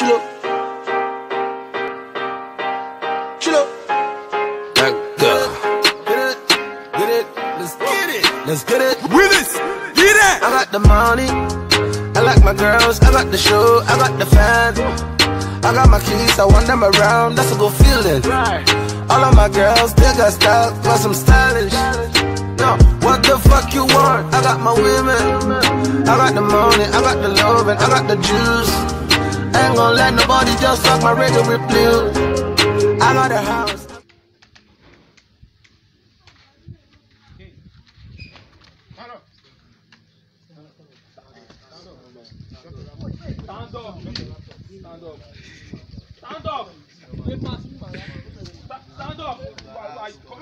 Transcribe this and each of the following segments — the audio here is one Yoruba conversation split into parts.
Chill up. Chill up. Let go. Get it. Get it. Let's get it. Let's get it. With us. Get it. I got the money. I like my girls. I got the show. I got the fans. I got my keys. I want them around. That's a good feeling. All of my girls, they got style. Cause I'm stylish. No, what the fuck you want? I got my women. I got the money. I got the love. And I got the juice. Ain't gonna let nobody just suck my radio replay. I got a house. Stand up. Stand up.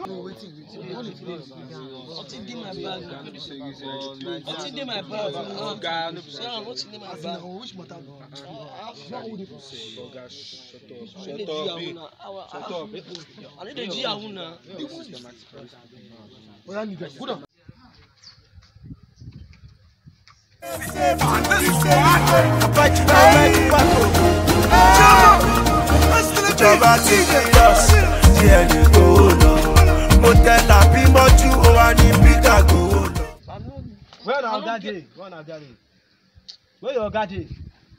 know wetin you do all the place ọtí dé my bag ọtí dé my bag ọtí dé my bag which matter no ọgá shut up shut up i no dey jiyahoo na oya nigga good on. Jọba ti dé yọ sí, díẹ̀ ní kò Where na Oga dey? Where na Oga dey? Where your Oga dey?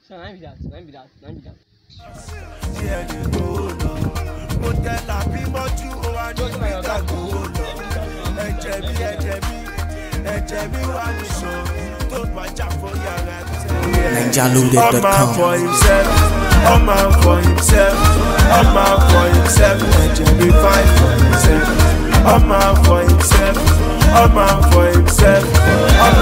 Sir, na be that, na be that, na be that. Tí ẹ lè kó o lọ, mo tẹ làbí mọ́jú o wa ní mítà kó o lọ. Ẹ̀jẹ̀ mi, ẹ̀jẹ̀ mi, ẹ̀jẹ̀ mi wà ní sọ, tó bàjá fún yàrá tẹ̀. Ọmọ